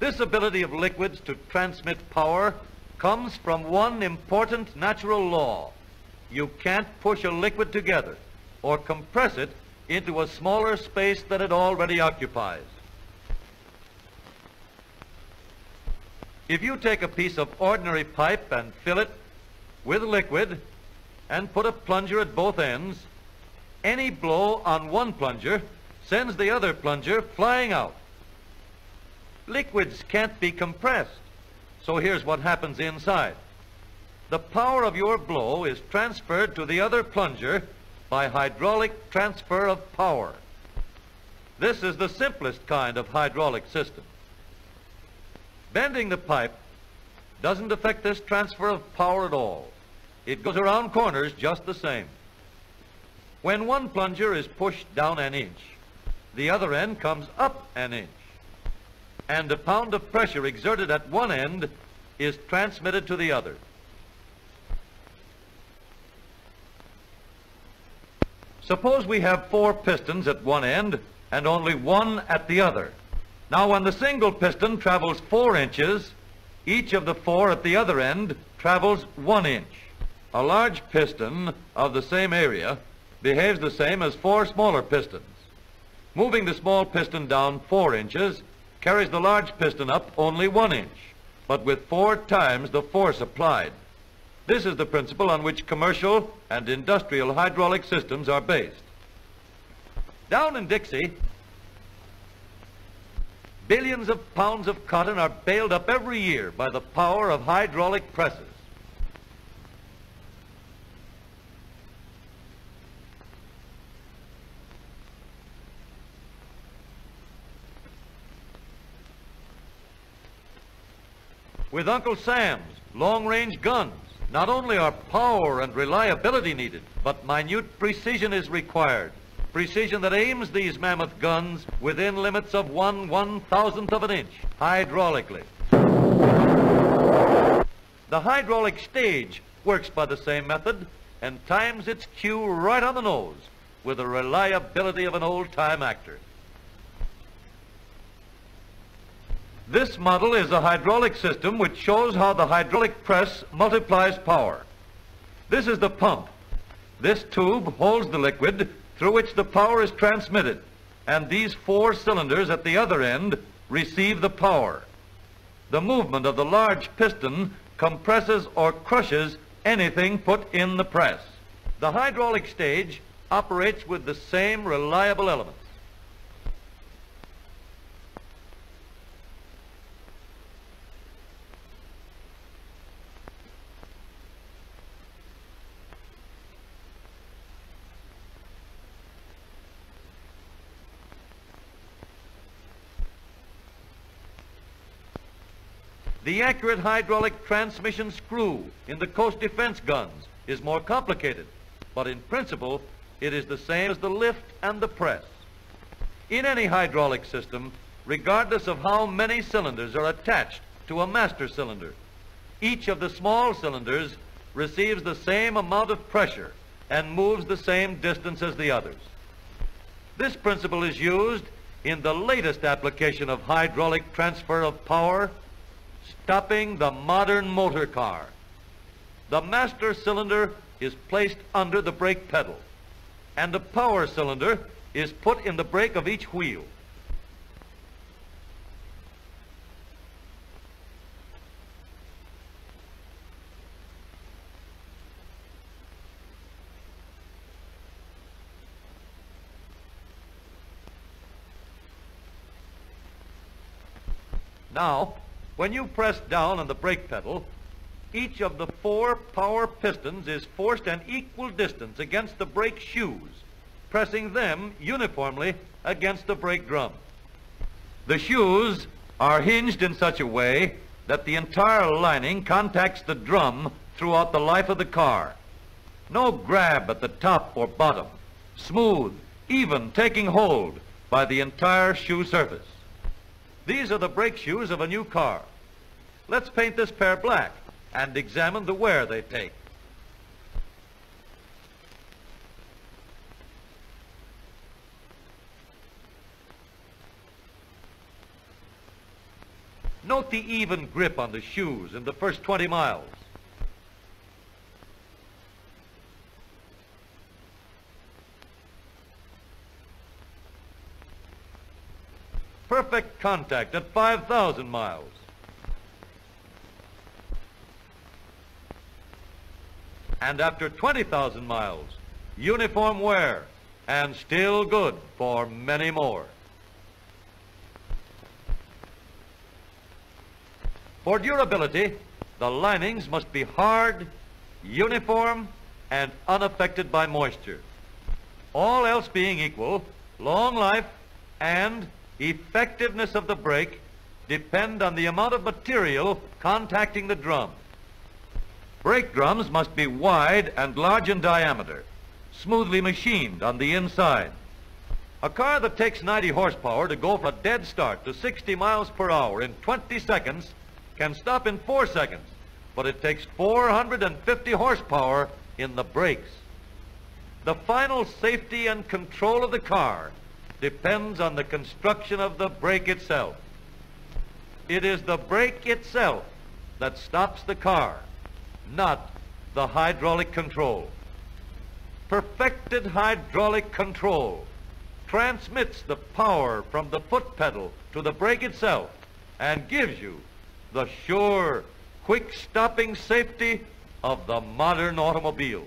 This ability of liquids to transmit power comes from one important natural law. You can't push a liquid together or compress it into a smaller space than it already occupies. If you take a piece of ordinary pipe and fill it with liquid and put a plunger at both ends, any blow on one plunger sends the other plunger flying out. Liquids can't be compressed, so here's what happens inside. The power of your blow is transferred to the other plunger by hydraulic transfer of power. This is the simplest kind of hydraulic system. Bending the pipe doesn't affect this transfer of power at all. It goes around corners just the same. When one plunger is pushed down an inch, the other end comes up an inch. And a pound of pressure exerted at one end is transmitted to the other. Suppose we have four pistons at one end and only one at the other. Now when the single piston travels four inches, each of the four at the other end travels one inch. A large piston of the same area behaves the same as four smaller pistons. Moving the small piston down four inches carries the large piston up only one inch, but with four times the force applied. This is the principle on which commercial and industrial hydraulic systems are based. Down in Dixie, billions of pounds of cotton are baled up every year by the power of hydraulic presses. With Uncle Sam's long-range guns, not only are power and reliability needed, but minute precision is required. Precision that aims these mammoth guns within limits of one one-thousandth of an inch, hydraulically. The hydraulic stage works by the same method and times its cue right on the nose with the reliability of an old-time actor. This model is a hydraulic system which shows how the hydraulic press multiplies power. This is the pump. This tube holds the liquid through which the power is transmitted, and these four cylinders at the other end receive the power. The movement of the large piston compresses or crushes anything put in the press. The hydraulic stage operates with the same reliable elements. The accurate hydraulic transmission screw in the coast defense guns is more complicated, but in principle, it is the same as the lift and the press. In any hydraulic system, regardless of how many cylinders are attached to a master cylinder, each of the small cylinders receives the same amount of pressure and moves the same distance as the others. This principle is used in the latest application of hydraulic transfer of power stopping the modern motor car. The master cylinder is placed under the brake pedal, and the power cylinder is put in the brake of each wheel. Now, when you press down on the brake pedal, each of the four power pistons is forced an equal distance against the brake shoes, pressing them uniformly against the brake drum. The shoes are hinged in such a way that the entire lining contacts the drum throughout the life of the car. No grab at the top or bottom. Smooth, even taking hold by the entire shoe surface. These are the brake shoes of a new car. Let's paint this pair black and examine the wear they take. Note the even grip on the shoes in the first 20 miles. Perfect contact at 5,000 miles. And after 20,000 miles, uniform wear and still good for many more. For durability, the linings must be hard, uniform, and unaffected by moisture. All else being equal, long life and effectiveness of the brake depend on the amount of material contacting the drum. Brake drums must be wide and large in diameter, smoothly machined on the inside. A car that takes 90 horsepower to go from a dead start to 60 miles per hour in 20 seconds can stop in four seconds, but it takes 450 horsepower in the brakes. The final safety and control of the car depends on the construction of the brake itself. It is the brake itself that stops the car, not the hydraulic control. Perfected hydraulic control transmits the power from the foot pedal to the brake itself and gives you the sure, quick stopping safety of the modern automobile.